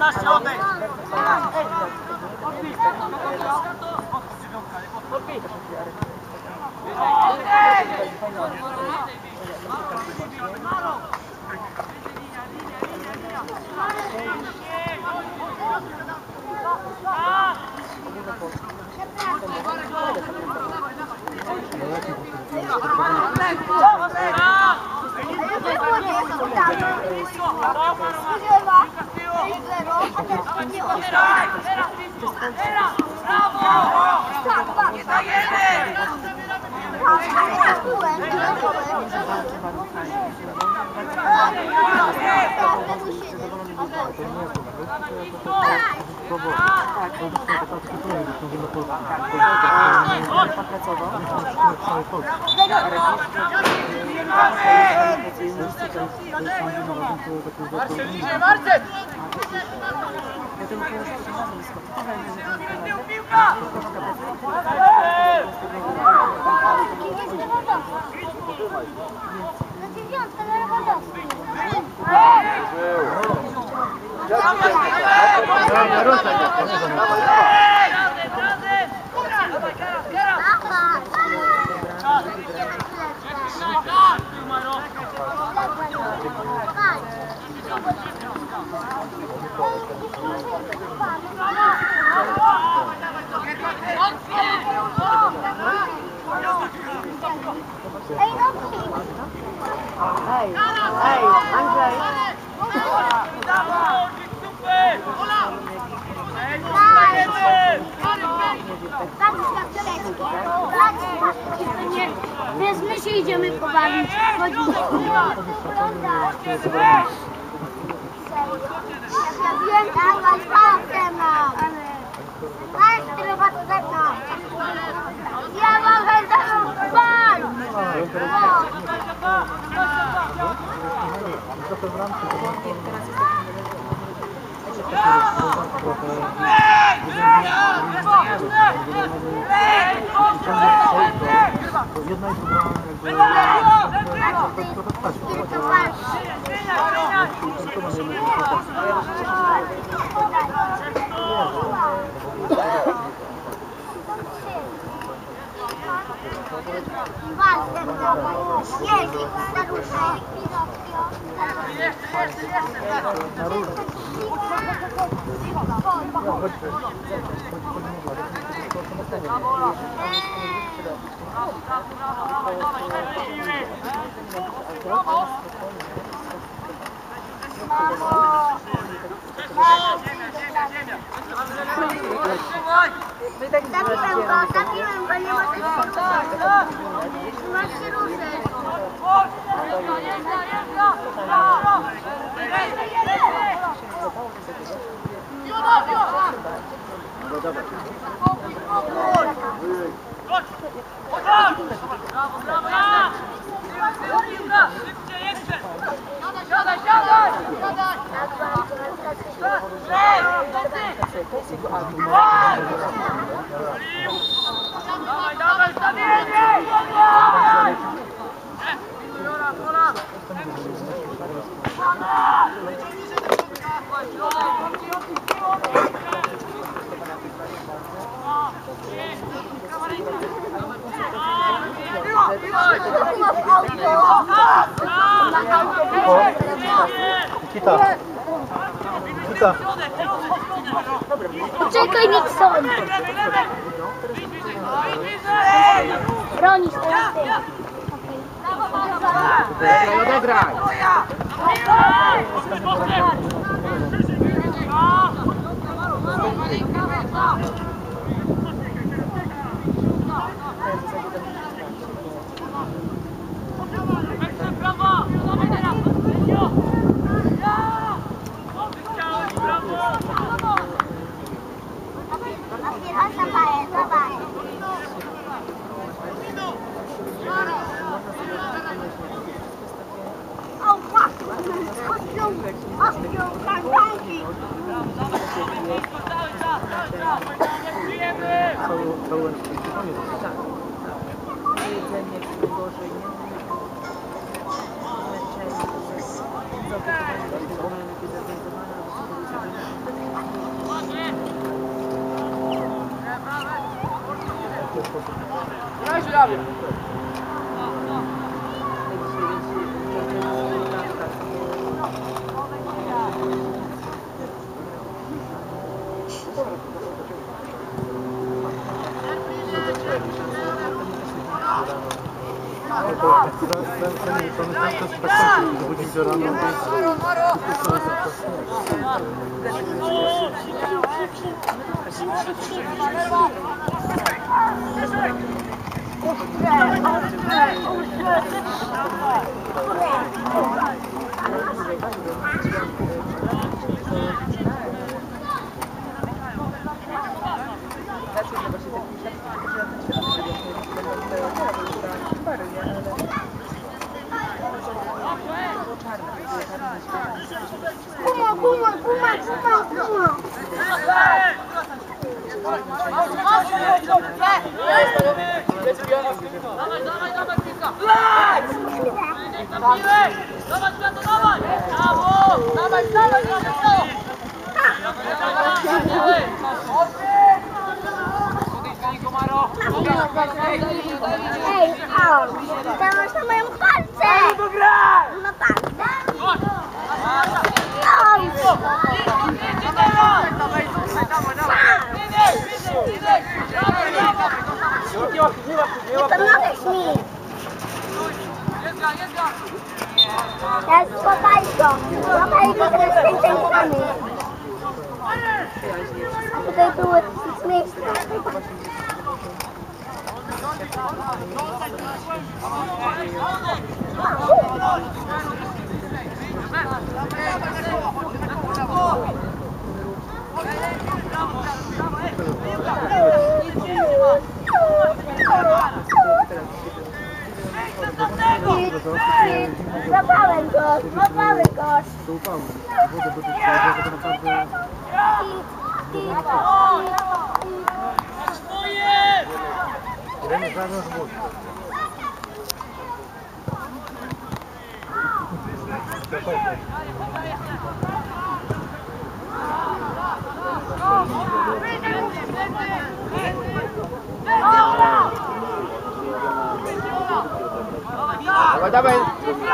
Na środek! Ruszaj się. Ej, ej, Hi. Więc my się idziemy pobawić. Chodzić. Ja mam. Weź tylko to ze mną. Ja mam chętną pan. Tylko pan. Zabiłem go, zabiłem go, nie możesz się ruszyć. Nie możesz się ruszyć. Poczekaj, Nixon. Bronisz teraz ty. Odegraj, odegraj. Brawo! Thiago. Thank you. Oh shit! Oh shit! Ej, o, to masz na moją palce. Na palce. Oj. To możesz mi. Ja złapaj go. Złapaj go teraz z tej strony. A tutaj było śmieszne. Złapałem Oh! Dawaj, dawaj.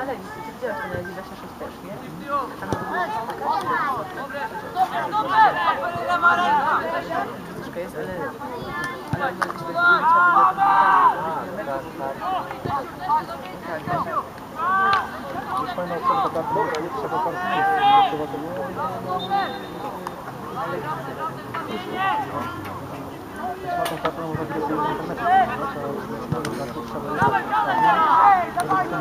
Ale widziałeś to na 26 też, nie? Troszkę jest, ale... Ale ona gdzieś tak Tak, tak. Fajna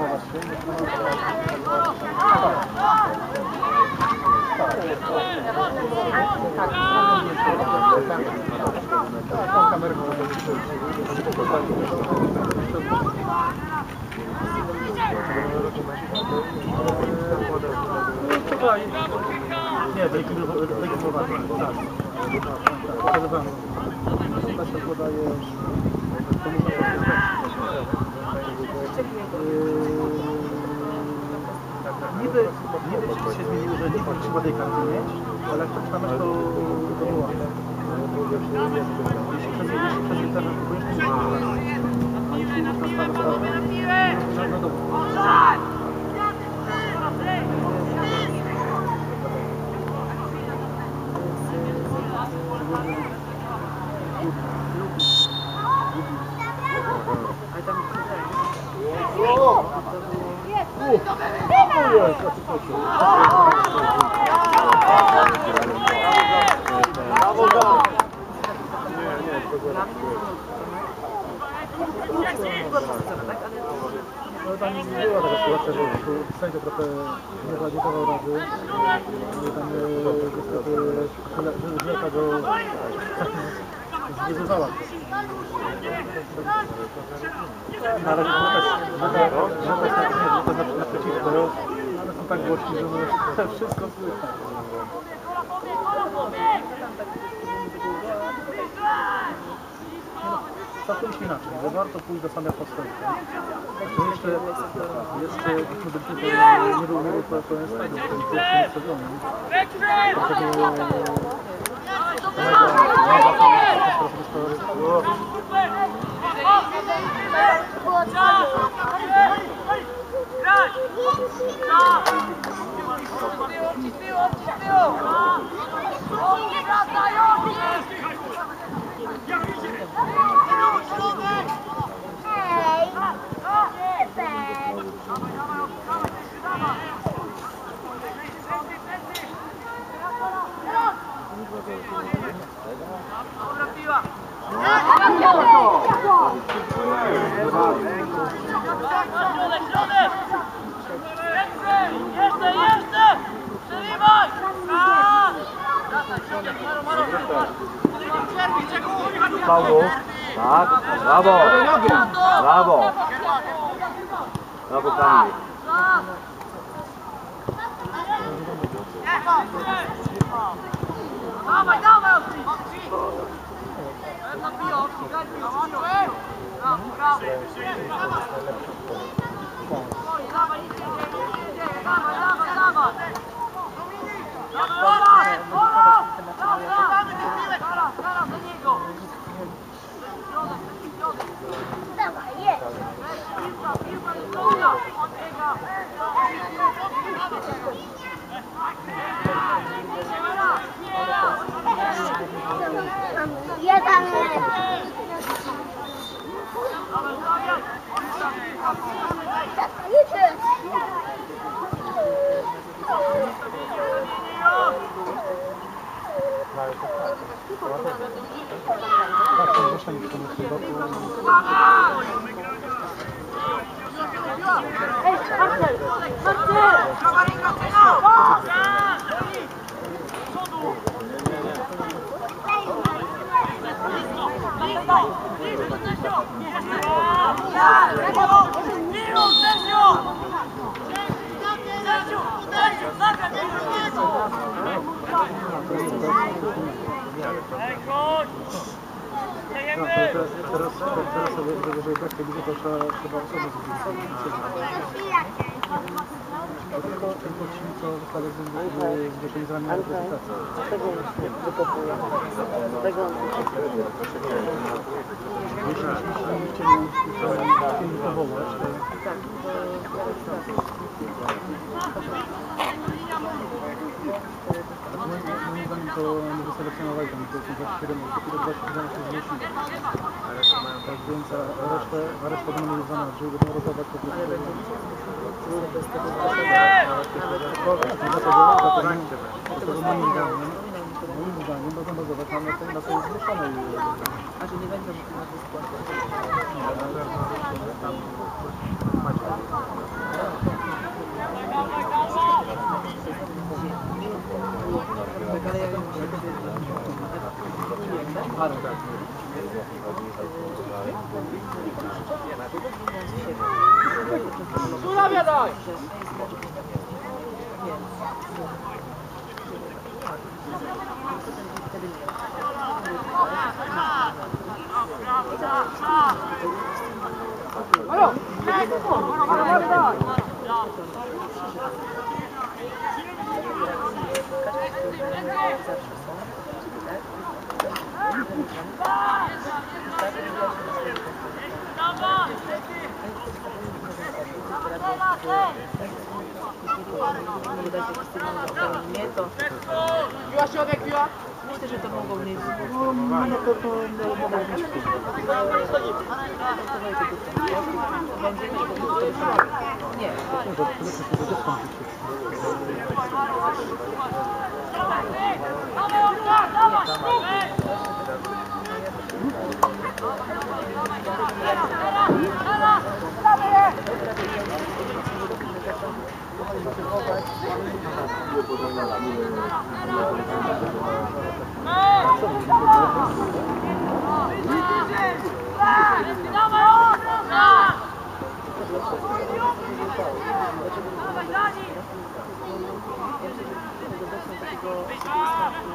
Nie, legitymowany, tak. Przelewamy. Ta się podaje... To można Niby, niby przepisy się zmieniły, że nie trzeba tej karty mieć, ale jak przeczytamy, to to było. Jeśli przez, jeśli przez internet kupujesz, to nie ma. A jeśli masz na stałe no, no dobra. Continua. Tak głośni, że no, wszystko słychać. Całkowicie inaczej, że warto pójść do apostolki. To jeszcze, jeszcze nie był nie był pełen stadion w tym pierwszym sezonie. Stay up, stay up. Dawaj, dawaj! Jedna piła, daj piła, Brawo, brawo! Dawaj, idzie, idzie, idzie, dawaj, dawaj, dawaj! Dawaj, Ola! Ola! Zaraz, zaraz do niego! Środek, środek! Dawaj, jest! Piłka, piłka, piłka! Yeah. teraz, teraz, teraz sobie, żeby, żeby tak widzę, to trzeba, trzeba osoby zwiedzić. Tylko, tylko ci, co zostali zgłoszeni z ramienia reprezentacji. Tego wykopuję. Tego Jeśli, chcieli powołać, to moim zdaniem to nie wyselekcjonowali tam tylko 27 osób, tylko 27 się zgłosili. Tak więc resztę, resztę będą mieli w zanadrzu i będą rotować po prostu. Dlatego, moim zdaniem, moim zdaniem będą bazować na, na tej, na tej zgłoszonej A że nie będą na to składać. Tak, ale ja ją muszę parę. Sulawie daj! mogą dać jakiś sygnał, że nie, to Piła środek, piła! myślę, że to mogą mieć no to, to mogą być Nie, Não, tego wystartu.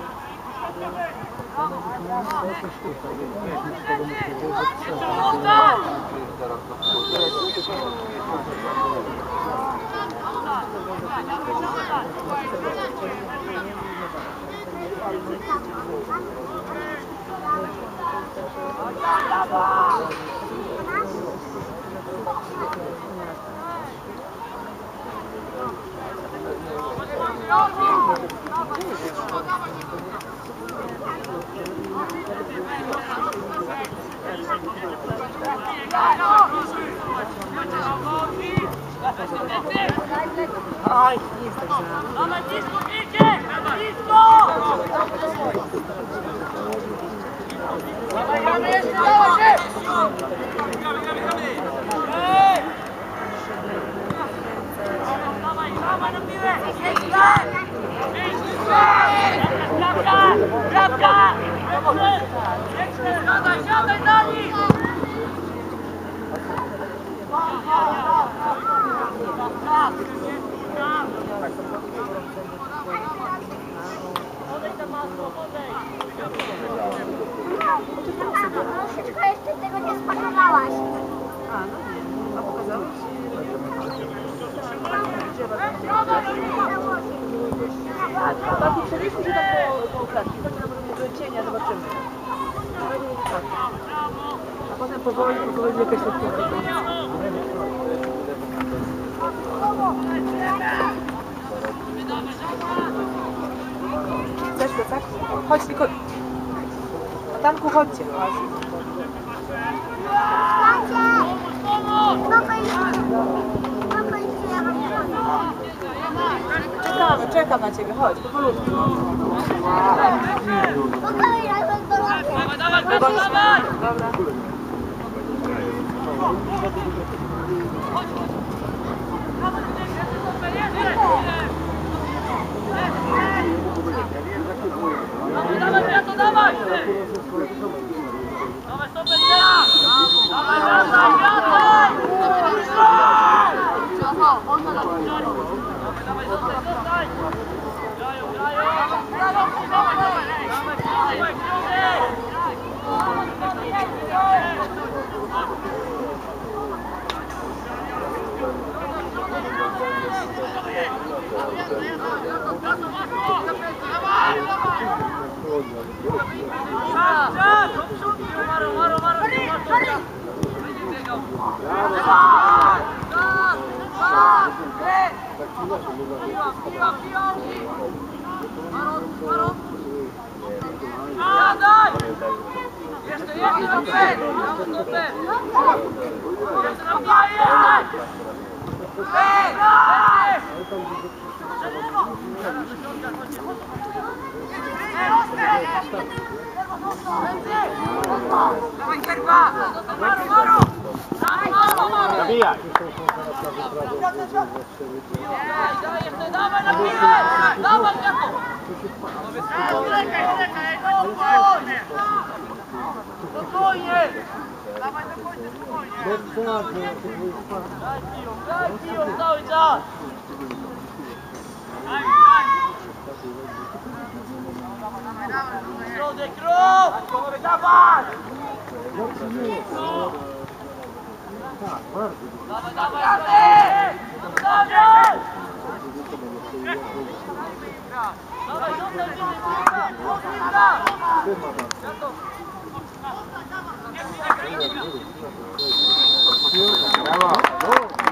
Go, go! To, to przede wszystkim to też konflikty. Oj, nie jest tak źle. Troszeczkę jeszcze tego nie spakowałaś. A, no nie. A pokazałeś? Taki przenieśmy się tam po, po klatki, chodź na może do cienia, zobaczymy. A potem powoli, Chcesz plecak? Chodź tylko. Chodźcie. Spokojnie, ja mam Czekamy, czekam na ciebie, chodź, powolutku. Spokojnie, ja mam dorosłe. Dobra. Zabijaj! Dawaj, Spokojnie! Dawaj do końca, spokojnie! Daj piją, daj piją cały czas! Daj, daj! Środek, krok! Dawaj! Tak, bardzo. Dawaj, dawaj! Dawaj! Dawaj, zostań, zostań! Zostań, zostań! Bravo.